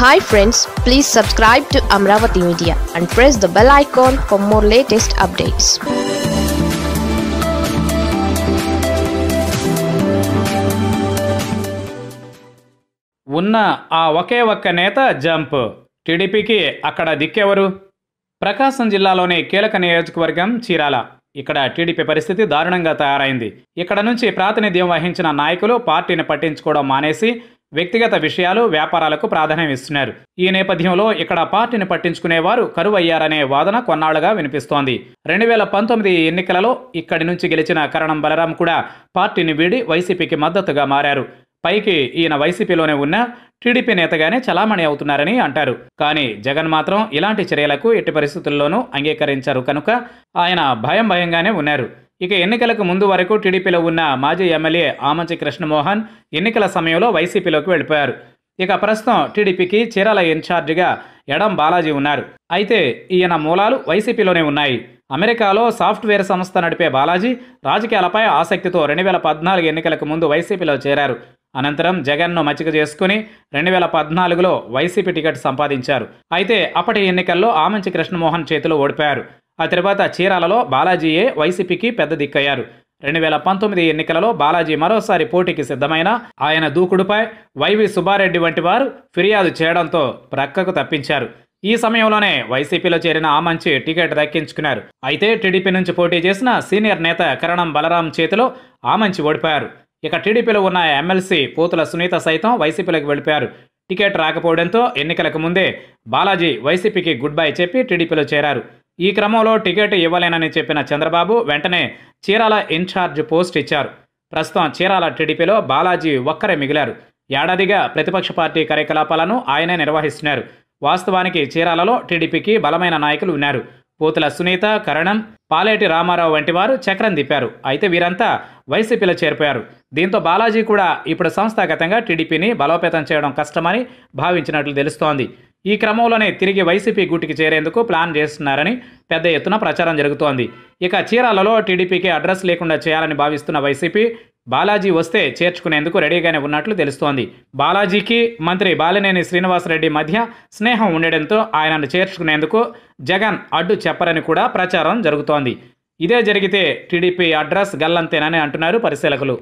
Hi friends please subscribe to Amaravati media and press the bell icon for more latest updates ఉన్న ఆ ఒకే ఒక్క నేత jump. టీడీపీకి అక్కడ దిక్కెవరు? ప్రకాశం జిల్లాలోని కీలక నియోజకవర్గం చీరాల. ఇక్కడ టీడీపీ పరిస్థితి దారుణంగా తయారైంది. ఇక్కడ నుంచి ప్రాతినిధ్యం వహించిన నాయకులు పార్టీని పట్టించుకోవడం మానేసి వ్యక్తిగత విషయాలు వ్యాపారాలకు ప్రాధాన్యం ఇస్తున్నారు. ఈ నేపథ్యంలో ఇక్కడ పార్టీని పట్టించుకునేవారు కరువయ్యారనే వాదన కొన్నాళ్ళుగా వినిపిస్తోంది. రెండు వేల పంతొమ్మిది ఎన్నికలలో ఇక్కడి నుంచి గెలిచిన కరణం బలరాం కూడా పార్టీని వీడి వైసీపీకి మద్దతుగా మారారు. పైకి ఈయన వైసీపీలోనే ఉన్న టీడీపీ నేతగానే చలామణి అవుతున్నారని అంటారు. కానీ జగన్ మాత్రం ఇలాంటి చర్యలకు ఎట్టి పరిస్థితుల్లోనూ అంగీకరించారు కనుక ఆయన భయం భయంగానే ఉన్నారు. ఇక ఎన్నికలకు ముందు వరకు టీడీపీలో ఉన్న మాజీ ఎమ్మెల్యే ఆమంచి కృష్ణమోహన్ ఎన్నికల సమయంలో వైసీపీలోకి వెళ్ళిపోయారు. ఇక ప్రస్తుతం టీడీపీకి చీరాల ఇన్ఛార్జిగా ఎడం బాలాజీ ఉన్నారు. అయితే ఈయన మూలాలు వైసీపీలోనే ఉన్నాయి. అమెరికాలో సాఫ్ట్వేర్ సంస్థ నడిపే బాలాజీ రాజకీయాలపై ఆసక్తితో రెండు వేల పద్నాలుగు ఎన్నికలకు ముందు వైసీపీలో చేరారు. అనంతరం జగన్ను మచ్చిక చేసుకుని రెండు వేల పద్నాలుగులో వైసీపీ టికెట్ సంపాదించారు. అయితే అప్పటి ఎన్నికల్లో ఆమంచి కృష్ణమోహన్ చేతిలో ఓడిపోయారు. ఆ తర్వాత చీరాలలో బాలాజీయే వైసీపీకి పెద్ద దిక్కయ్యారు. రెండు వేల పంతొమ్మిది ఎన్నికలలో బాలాజీ మరోసారి పోటీకి సిద్ధమైన ఆయన దూకుడుపై వైవి సుబ్బారెడ్డి వంటి వారు ఫిర్యాదు చేయడంతో ప్రక్కకు తప్పించారు. ఈ సమయంలోనే వైసీపీలో చేరిన ఆమంచి టికెట్ దక్కించుకున్నారు. అయితే టీడీపీ నుంచి పోటీ చేసిన సీనియర్ నేత కరణం బలరాం చేతిలో ఆమంచి ఓడిపోయారు. ఇక టీడీపీలో ఉన్న ఎమ్మెల్సీ పోతుల సునీత సైతం వైసీపీలోకి వెళ్ళిపోయారు. టికెట్ రాకపోవడంతో ఎన్నికలకు ముందే బాలాజీ వైసీపీకి గుడ్ బై చెప్పి టీడీపీలో చేరారు. ఈ క్రమంలో టికెట్ ఇవ్వలేనని చెప్పిన చంద్రబాబు వెంటనే చీరాల ఇన్ఛార్జ్ పోస్ట్ ఇచ్చారు. ప్రస్తుతం చీరాల టీడీపీలో బాలాజీ ఒక్కరే మిగిలారు. ఏడాదిగా ప్రతిపక్ష పార్టీ కార్యకలాపాలను ఆయనే నిర్వహిస్తున్నారు. వాస్తవానికి చీరాలలో టీడీపీకి బలమైన నాయకులు ఉన్నారు. పోతుల సునీత కరణం పాలేటి రామారావు వంటి వారు చక్రం తిప్పారు. అయితే వీరంతా వైసీపీలో చేరిపోయారు. దీంతో బాలాజీ కూడా ఇప్పుడు సంస్థాగతంగా టీడీపీని బలోపేతం చేయడం కష్టమని భావించినట్లు తెలుస్తోంది. ఈ క్రమంలోనే తిరిగి వైసీపీ గూటికి చేరేందుకు ప్లాన్ చేస్తున్నారని పెద్ద ఎత్తున ప్రచారం జరుగుతోంది. ఇక చీరాలలో టీడీపీకి అడ్రస్ లేకుండా చేయాలని భావిస్తున్న వైసీపీ బాలాజీ వస్తే చేర్చుకునేందుకు రెడీగానే ఉన్నట్లు తెలుస్తోంది. బాలాజీకి మంత్రి బాలినేని శ్రీనివాసరెడ్డి మధ్య స్నేహం ఉండడంతో ఆయనను చేర్చుకునేందుకు జగన్ అడ్డు చెప్పరని కూడా ప్రచారం జరుగుతోంది. ఇదే జరిగితే టీడీపీ అడ్రస్ గల్లంతేనని అంటున్నారు పరిశీలకులు.